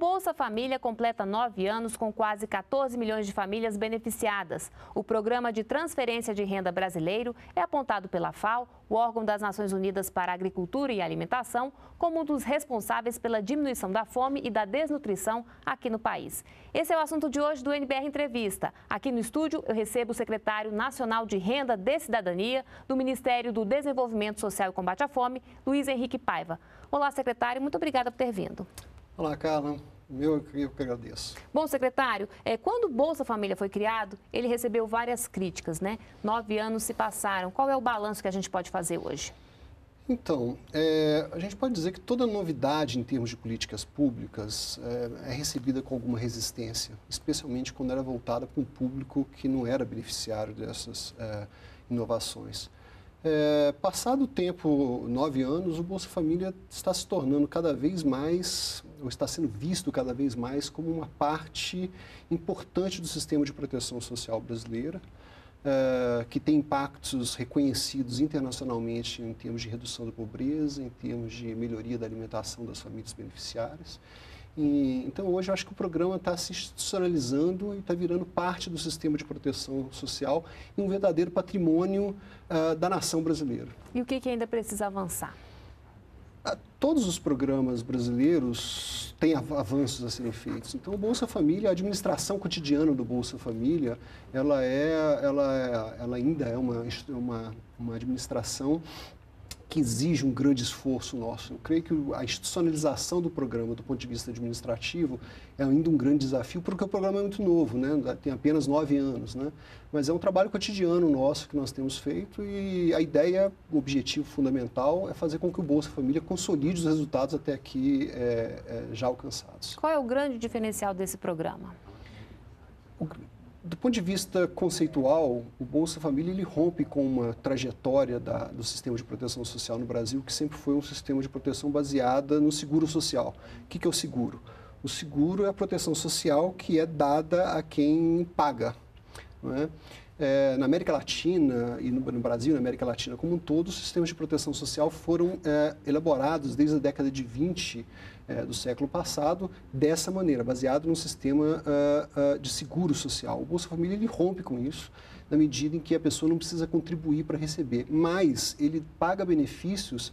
Bolsa Família completa nove anos com quase 14 milhões de famílias beneficiadas. O Programa de Transferência de Renda Brasileiro é apontado pela FAO, o órgão das Nações Unidas para Agricultura e Alimentação, como um dos responsáveis pela diminuição da fome e da desnutrição aqui no país. Esse é o assunto de hoje do NBR Entrevista. Aqui no estúdio eu recebo o secretário nacional de Renda de Cidadania do Ministério do Desenvolvimento Social e Combate à Fome, Luiz Henrique Paiva. Olá, secretário, muito obrigada por ter vindo. Olá, Carla. Meu, eu que agradeço. Bom, secretário, é, quando o Bolsa Família foi criado, ele recebeu várias críticas, né? Nove anos se passaram. Qual é o balanço que a gente pode fazer hoje? Então, é, a gente pode dizer que toda novidade em termos de políticas públicas é, é recebida com alguma resistência, especialmente quando era voltada para um público que não era beneficiário dessas é, inovações. É, passado o tempo, nove anos, o Bolsa Família está se tornando cada vez mais, ou está sendo visto cada vez mais como uma parte importante do sistema de proteção social brasileira, é, que tem impactos reconhecidos internacionalmente em termos de redução da pobreza, em termos de melhoria da alimentação das famílias beneficiárias. E, então, hoje, eu acho que o programa está se institucionalizando e está virando parte do sistema de proteção social e um verdadeiro patrimônio uh, da nação brasileira. E o que, que ainda precisa avançar? Uh, todos os programas brasileiros têm avanços a serem feitos. Então, o Bolsa Família, a administração cotidiana do Bolsa Família, ela, é, ela, é, ela ainda é uma, uma, uma administração que exige um grande esforço nosso. Eu creio que a institucionalização do programa, do ponto de vista administrativo, é ainda um grande desafio, porque o programa é muito novo, né? tem apenas nove anos. Né? Mas é um trabalho cotidiano nosso que nós temos feito e a ideia, o objetivo fundamental é fazer com que o Bolsa Família consolide os resultados até aqui é, é, já alcançados. Qual é o grande diferencial desse programa? O, do ponto de vista conceitual, o Bolsa Família ele rompe com uma trajetória da, do sistema de proteção social no Brasil, que sempre foi um sistema de proteção baseada no seguro social. O que, que é o seguro? O seguro é a proteção social que é dada a quem paga. É? É, na América Latina e no, no, Brasil, na América Latina como um todo, os sistemas de proteção social foram é, elaborados desde a década de 20 é, do século passado dessa maneira, baseado num sistema uh, uh, de seguro social. O Bolsa Família ele rompe com isso na medida em que a pessoa não precisa contribuir para receber, mas ele paga benefícios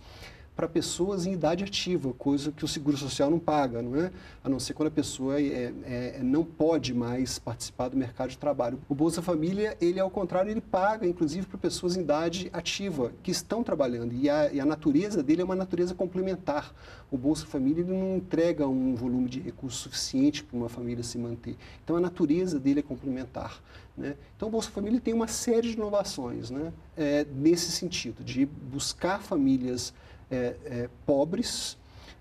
para pessoas em idade ativa, coisa que o Seguro Social não paga, não é? A não ser quando a pessoa é, é, não pode mais participar do mercado de trabalho. O Bolsa Família, ele ao contrário, ele paga, inclusive, para pessoas em idade ativa, que estão trabalhando. E a, e a natureza dele é uma natureza complementar. O Bolsa Família ele não entrega um volume de recursos suficiente para uma família se manter. Então, a natureza dele é complementar. Né? Então, o Bolsa Família tem uma série de inovações né? É, nesse sentido, de buscar famílias é, é, pobres,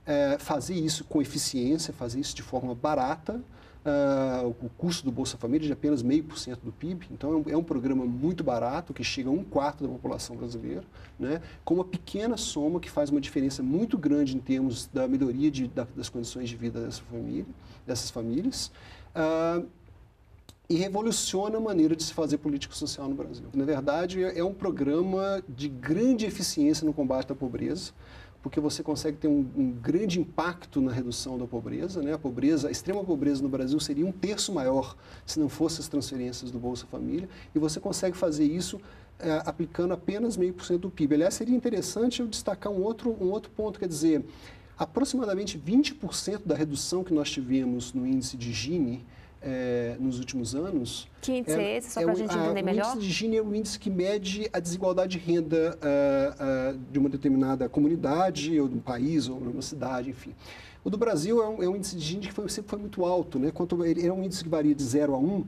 é, fazer isso com eficiência, fazer isso de forma barata. Uh, o custo do Bolsa Família é de apenas meio por cento do PIB, então é um, é um, programa muito barato, que chega a um quarto da população brasileira, né, com uma pequena soma que faz uma diferença muito grande em termos da melhoria de, da, das condições de vida dessa família, dessas famílias. E revoluciona a maneira de se fazer política social no Brasil. Na verdade, é um programa de grande eficiência no combate à pobreza, porque você consegue ter um, um, grande impacto na redução da pobreza. Né? A pobreza, a extrema pobreza no Brasil seria um terço maior se não fossem as transferências do Bolsa Família, e você consegue fazer isso é, aplicando apenas meio por cento do PIB. Aliás, seria interessante eu destacar um outro, um outro ponto, quer dizer, aproximadamente 20% da redução que nós tivemos no índice de Gini é, nos últimos anos. Que índice é, é esse, só para a gente entender a, melhor? O índice de Gini é o índice que mede a desigualdade de renda uh, uh, de uma determinada comunidade, ou de um país, ou de uma cidade, enfim. O do Brasil é um, é um índice de Gini que foi, sempre foi muito alto, né? Quanto, ele é um índice que varia de 0 a 1, um,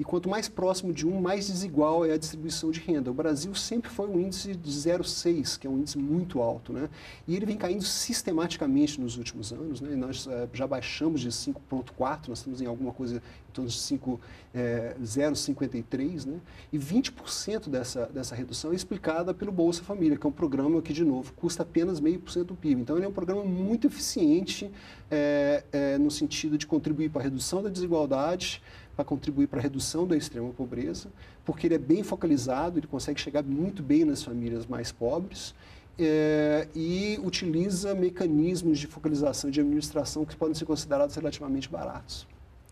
e quanto mais próximo de um, mais desigual é a distribuição de renda. O Brasil sempre foi um índice de 0,6, que é um índice muito alto, né? E ele vem caindo sistematicamente nos últimos anos, né? Nós é, já baixamos de 5,4, nós estamos em alguma coisa em torno de 5,053, é, né? E 20% dessa, dessa redução é explicada pelo Bolsa Família, que é um programa que, de novo, custa apenas meio por cento do PIB. Então, ele é um programa muito eficiente é, é, no sentido de contribuir para a redução da desigualdade, para contribuir para a redução da extrema pobreza, porque ele é bem focalizado, ele consegue chegar muito bem nas famílias mais pobres é, e utiliza mecanismos de focalização de administração que podem ser considerados relativamente baratos.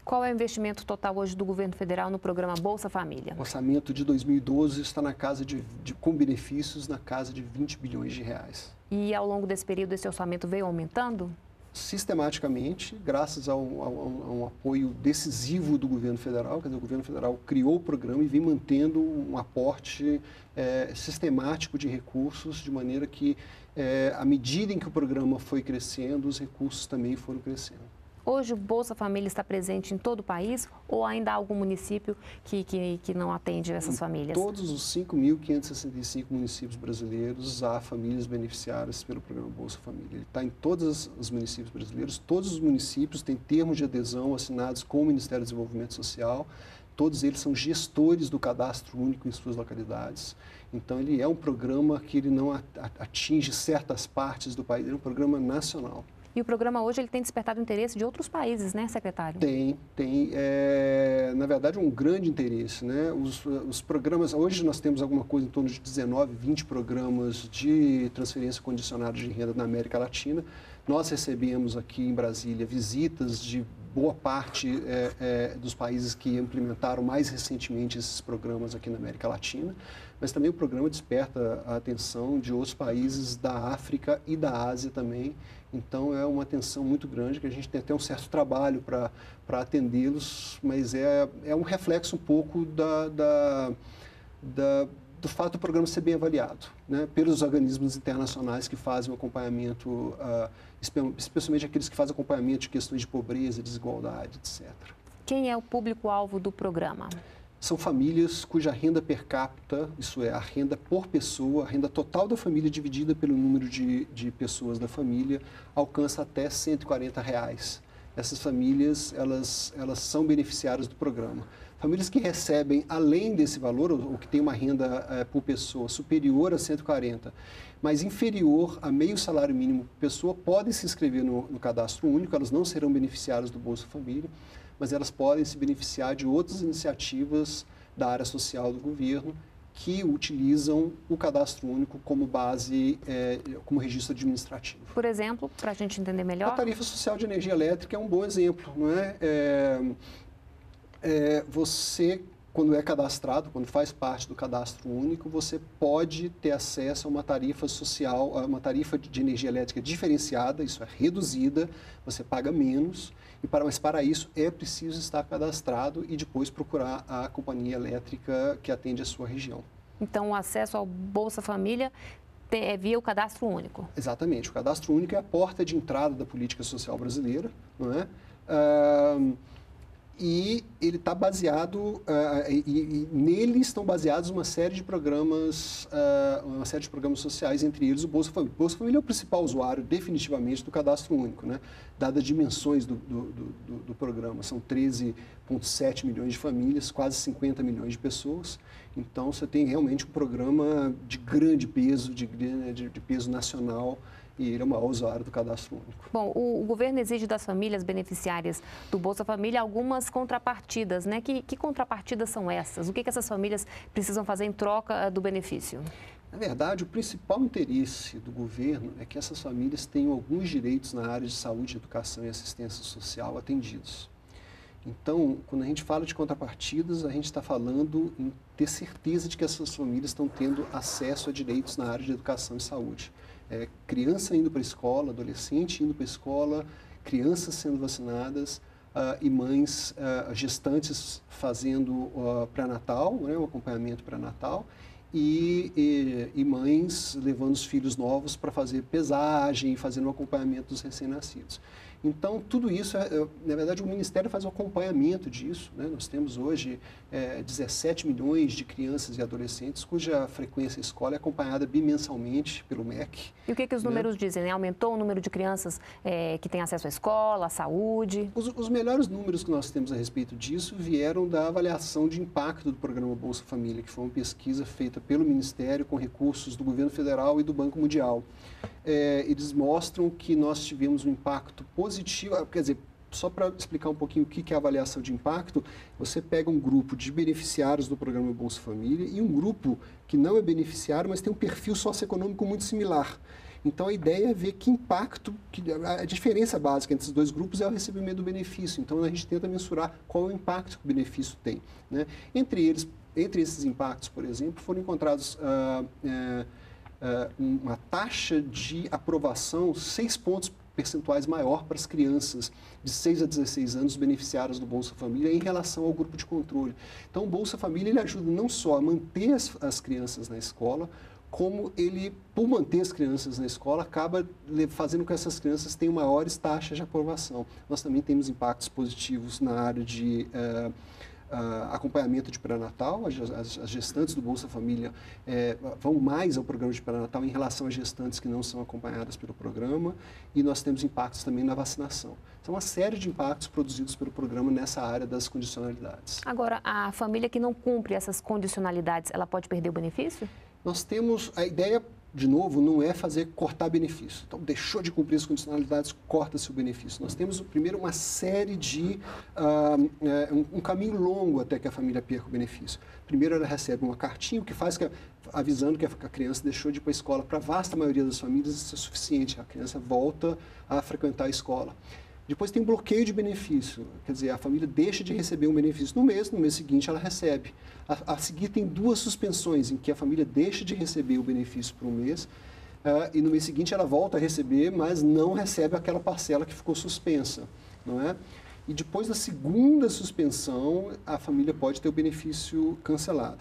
Qual é o investimento total hoje do governo federal no programa Bolsa Família? O orçamento de 2012 está na casa de, de, com benefícios na casa de 20 bilhões de reais. E ao longo desse período esse orçamento veio aumentando? Sistematicamente, graças a um apoio decisivo do governo federal, quer dizer, o governo federal criou o programa e vem mantendo um aporte é, sistemático de recursos, de maneira que, é, à medida em que o programa foi crescendo, os recursos também foram crescendo. Hoje o Bolsa Família está presente em todo o país ou ainda há algum município que, que, que não atende essas em famílias? Todos os 5.565 municípios brasileiros há famílias beneficiadas pelo programa Bolsa Família. Ele está em todos os municípios brasileiros, todos os municípios têm termos de adesão assinados com o Ministério do Desenvolvimento Social, todos eles são gestores do cadastro único em suas localidades. Então ele é um programa que ele não atinge certas partes do país, ele é um programa nacional. E o programa hoje ele tem despertado interesse de outros países, né, secretário? Tem, tem. É, na verdade, um grande interesse. Né? Os, os programas, hoje nós temos alguma coisa em torno de 19, 20 programas de transferência condicionada de renda na América Latina. Nós recebemos aqui em Brasília visitas de boa parte é, é, dos países que implementaram mais recentemente esses programas aqui na América Latina, mas também o programa desperta a atenção de outros países da África e da Ásia também, então é uma atenção muito grande que a gente tem até um certo trabalho para atendê-los, mas é, é um reflexo um pouco da, da, da, do fato do programa ser bem avaliado né, pelos organismos internacionais que fazem o acompanhamento, uh, especialmente aqueles que fazem acompanhamento de questões de pobreza, desigualdade, etc. Quem é o público-alvo do programa? são famílias cuja renda per capita, isso é, a renda por pessoa, a renda total da família dividida pelo número de, de pessoas da família, alcança até 140 reais. Essas famílias, elas, elas são beneficiárias do programa. Famílias que recebem, além desse valor, ou que têm uma renda é, por pessoa superior a 140, mas inferior a meio salário mínimo por pessoa, podem se inscrever no, no cadastro único, elas não serão beneficiárias do Bolsa Família mas elas podem se beneficiar de outras iniciativas da área social do governo que utilizam o cadastro único como base, é, como registro administrativo. Por exemplo, para a gente entender melhor? A tarifa social de energia elétrica é um bom exemplo, não é? é, é você quando é cadastrado, quando faz parte do cadastro único, você pode ter acesso a uma tarifa social, a uma tarifa de energia elétrica diferenciada, isso é reduzida, você paga menos, e para, mas para isso é preciso estar cadastrado e depois procurar a companhia elétrica que atende a sua região. Então, o acesso ao Bolsa Família é via o cadastro único. Exatamente. O cadastro único é a porta de entrada da política social brasileira, não é? E ele está baseado uh, e, e, nele estão baseados uma série de programas uh, uma série de programas sociais entre eles o Bolsa Família. O Bolsa Família é o principal usuário definitivamente do cadastro único, né? Dadas as dimensões do, do, do, do programa, são 13,7 milhões de famílias, quase 50 milhões de pessoas. Então você tem realmente um programa de grande peso, de, de, de peso nacional e ele é o maior usuário do cadastro único. Bom, o, o, governo exige das famílias beneficiárias do Bolsa Família algumas contrapartidas, né? Que, que contrapartidas são essas? O que, que essas famílias precisam fazer em troca eh, do benefício? Na verdade, o principal interesse do governo é que essas famílias tenham alguns direitos na área de saúde, educação e assistência social atendidos. Então, quando a gente fala de contrapartidas, a gente está falando em ter certeza de que essas famílias estão tendo acesso a direitos na área de educação e saúde é, criança indo para a escola, adolescente indo para a escola, crianças sendo vacinadas uh, e mães uh, gestantes fazendo uh, pré-natal, né, o acompanhamento pré-natal, e, e, e, mães levando os filhos novos para fazer pesagem, fazendo o acompanhamento dos recém-nascidos. Então, tudo isso, é, na verdade, o Ministério faz o acompanhamento disso. Né? Nós temos hoje é, 17 milhões de crianças e adolescentes cuja frequência escola é acompanhada bimensalmente pelo MEC. E o que, que os né? números dizem? Né? Aumentou o número de crianças é, que têm acesso à escola, à saúde? Os, os melhores números que nós temos a respeito disso vieram da avaliação de impacto do programa Bolsa Família, que foi uma pesquisa feita pelo Ministério com recursos do governo federal e do Banco Mundial. É, eles mostram que nós tivemos um impacto positivo, quer dizer, só para explicar um pouquinho o que é avaliação de impacto, você pega um grupo de beneficiários do programa Bolsa Família e um grupo que não é beneficiário, mas tem um perfil socioeconômico muito similar. Então a ideia é ver que impacto, que a diferença básica entre esses dois grupos é o recebimento do benefício. Então a gente tenta mensurar qual é o impacto que o benefício tem. Né? Entre eles, entre esses impactos, por exemplo, foram encontrados uh, uh, uh, uma taxa de aprovação seis pontos percentuais maior para as crianças de 6 a 16 anos beneficiadas do Bolsa Família em relação ao grupo de controle. Então, o Bolsa Família ele ajuda não só a manter as, as crianças na escola, como ele, por manter as crianças na escola, acaba fazendo com que essas crianças tenham maiores taxas de aprovação. Nós também temos impactos positivos na área de uh, uh, acompanhamento de pré-natal. As, as, gestantes do Bolsa Família é, vão mais ao programa de pré-natal em relação às gestantes que não são acompanhadas pelo programa. E nós temos impactos também na vacinação. São uma série de impactos produzidos pelo programa nessa área das condicionalidades. Agora, a família que não cumpre essas condicionalidades, ela pode perder o benefício? Nós temos a ideia de novo, não é fazer cortar benefício. Então, deixou de cumprir as condicionalidades, corta-se o benefício. Nós temos, primeiro, uma série de. Uh, um, um, caminho longo até que a família perca o benefício. Primeiro, ela recebe uma cartinha, o que faz que, avisando que a criança deixou de ir para a escola. Para a vasta maioria das famílias, isso é suficiente. A criança volta a frequentar a escola. Depois tem bloqueio de benefício, quer dizer, a família deixa de receber um benefício no mês, no mês seguinte ela recebe. A, a seguir tem duas suspensões, em que a família deixa de receber o benefício por um mês uh, e no mês seguinte ela volta a receber, mas não recebe aquela parcela que ficou suspensa, não é? E depois da segunda suspensão, a família pode ter o benefício cancelado.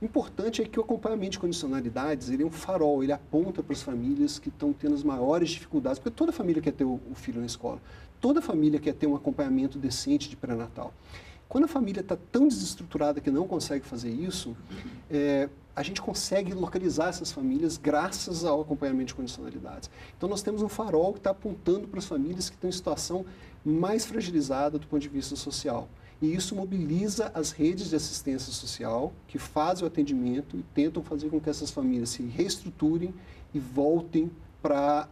O importante é que o acompanhamento de condicionalidades ele é um farol, ele aponta para as famílias que estão tendo as maiores dificuldades, porque toda família quer ter o filho na escola, toda família quer ter um acompanhamento decente de pré-natal. Quando a família está tão desestruturada que não consegue fazer isso, é, a gente consegue localizar essas famílias graças ao acompanhamento de condicionalidades. Então, nós temos um farol que está apontando para as famílias que estão em situação mais fragilizada do ponto de vista social. E isso mobiliza as redes de assistência social que fazem o atendimento e tentam fazer com que essas famílias se reestruturem e voltem para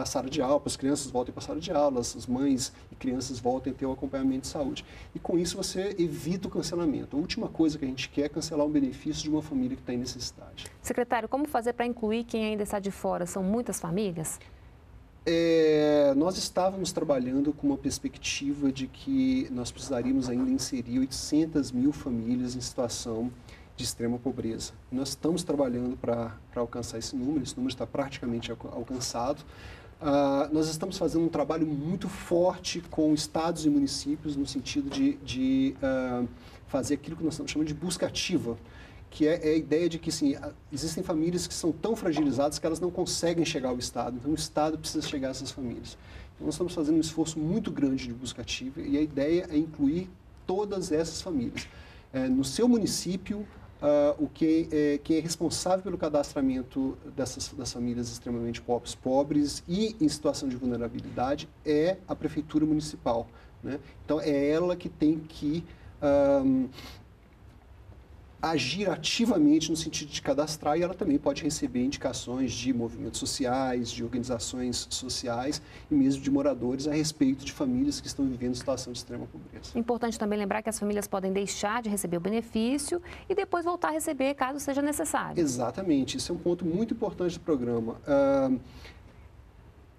a sala de aula, para as crianças voltem para a sala de aula, as mães e crianças voltem a ter o acompanhamento de saúde. E com isso você evita o cancelamento. A última coisa que a gente quer é cancelar um benefício de uma família que está em necessidade. Secretário, como fazer para incluir quem ainda está de fora? São muitas famílias? É, nós estávamos trabalhando com uma perspectiva de que nós precisaríamos ainda inserir 800 mil famílias em situação de extrema pobreza. Nós estamos trabalhando para alcançar esse número, esse número está praticamente alcançado. Uh, nós estamos fazendo um trabalho muito forte com estados e municípios no sentido de, de uh, fazer aquilo que nós estamos chamando de busca ativa, que é, é, a ideia de que sim, existem famílias que são tão fragilizadas que elas não conseguem chegar ao Estado, então o Estado precisa chegar a essas famílias. Então nós estamos fazendo um esforço muito grande de busca ativa e a ideia é incluir todas essas famílias. É, no seu município, Uh, o que é, quem é responsável pelo cadastramento dessas das famílias extremamente pobres, pobres e em situação de vulnerabilidade é a prefeitura municipal. Né? Então é ela que tem que um, agir ativamente no sentido de cadastrar e ela também pode receber indicações de movimentos sociais, de organizações sociais e mesmo de moradores a respeito de famílias que estão vivendo situação de extrema pobreza. Importante também lembrar que as famílias podem deixar de receber o benefício e depois voltar a receber caso seja necessário. Exatamente, isso é um ponto muito importante do programa. Uh,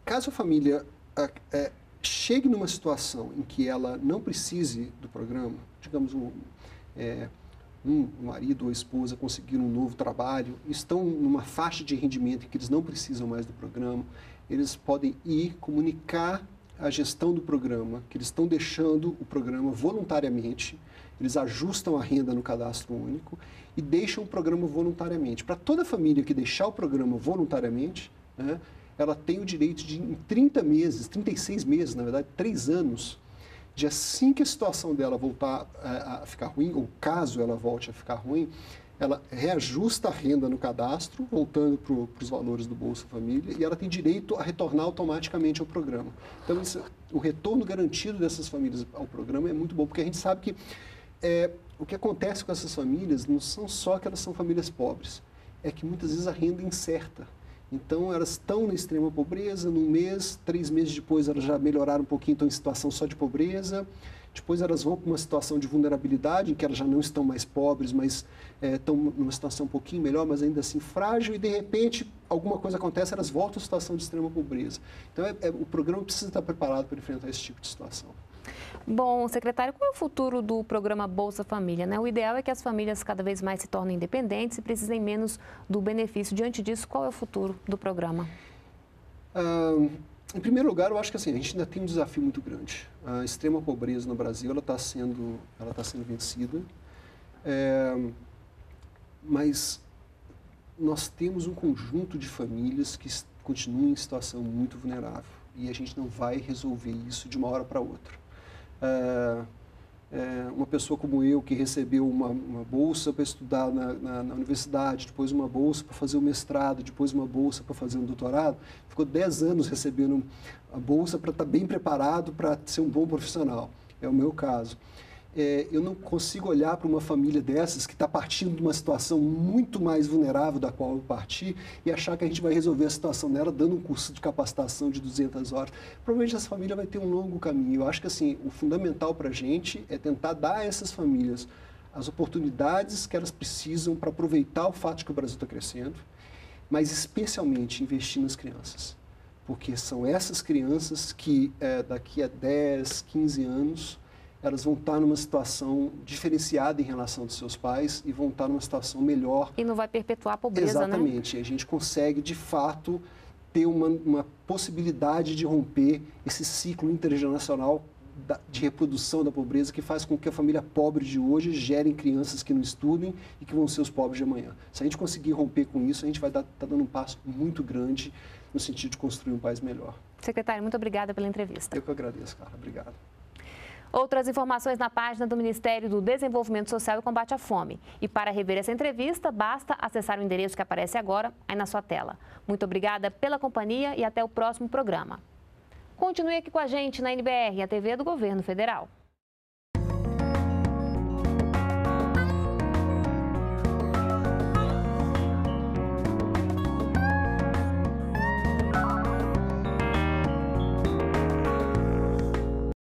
caso a família uh, uh, chegue numa situação em que ela não precise do programa, digamos um, é, um marido ou esposa conseguiram um novo trabalho, estão numa faixa de rendimento em que eles não precisam mais do programa, eles podem ir comunicar a gestão do programa, que eles estão deixando o programa voluntariamente, eles ajustam a renda no cadastro único e deixam o programa voluntariamente. Para toda família que deixar o programa voluntariamente, né, ela tem o direito de, em 30 meses, 36 meses, na verdade, 3 anos, de assim que a situação dela voltar a, é, a ficar ruim, ou caso ela volte a ficar ruim, ela reajusta a renda no cadastro, voltando para os valores do Bolsa Família, e ela tem direito a retornar automaticamente ao programa. Então, isso, o retorno garantido dessas famílias ao programa é muito bom, porque a gente sabe que é, o que acontece com essas famílias não são só que elas são famílias pobres, é que muitas vezes a renda é incerta. Então, elas estão na extrema pobreza, num mês, três meses depois elas já melhoraram um pouquinho, estão em situação só de pobreza. Depois elas vão para uma situação de vulnerabilidade, em que elas já não estão mais pobres, mas é, estão numa situação um pouquinho melhor, mas ainda assim frágil, e de repente alguma coisa acontece, elas voltam à situação de extrema pobreza. Então, é, é, o programa precisa estar preparado para enfrentar esse tipo de situação. Bom, secretário, qual é o futuro do programa Bolsa Família? Né? O ideal é que as famílias cada vez mais se tornem independentes e precisem menos do benefício. Diante disso, qual é o futuro do programa? Em primeiro lugar, eu acho que assim, a gente ainda tem um desafio muito grande. A extrema pobreza no Brasil está sendo, tá sendo vencida, é, mas nós temos um conjunto de famílias que continuam em situação muito vulnerável e a gente não vai resolver isso de uma hora para outra. É, é, uma pessoa como eu, que recebeu uma, uma bolsa para estudar na, na, na, universidade, depois uma bolsa para fazer o mestrado, depois uma bolsa para fazer um doutorado, ficou 10 anos recebendo a bolsa para estar tá bem preparado para ser um bom profissional. É o meu caso é, eu não consigo olhar para uma família dessas que está partindo de uma situação muito mais vulnerável da qual eu parti e achar que a gente vai resolver a situação dela dando um curso de capacitação de 200 horas. Provavelmente essa família vai ter um longo caminho. Eu acho que assim, o fundamental para a gente é tentar dar a essas famílias as oportunidades que elas precisam para aproveitar o fato de que o Brasil está crescendo, mas especialmente investir nas crianças. Porque são essas crianças que é, daqui a 10, 15 anos elas vão estar numa situação diferenciada em relação dos seus pais e vão estar numa situação melhor. E não vai perpetuar a pobreza, né? Exatamente. Né? A gente consegue, de fato, ter uma, uma possibilidade de romper esse ciclo intergeracional de reprodução da pobreza que faz com que a família pobre de hoje gere crianças que não estudem e que vão ser os pobres de amanhã. Se a gente conseguir romper com isso, a gente vai estar tá dando um passo muito grande no sentido de construir um país melhor. Secretário, muito obrigada pela entrevista. Eu que agradeço, cara. Obrigado. Outras informações na página do Ministério do Desenvolvimento Social e Combate à Fome. E para rever essa entrevista, basta acessar o endereço que aparece agora aí na sua tela. Muito obrigada pela companhia e até o próximo programa. Continue aqui com a gente na NBR, a TV do Governo Federal.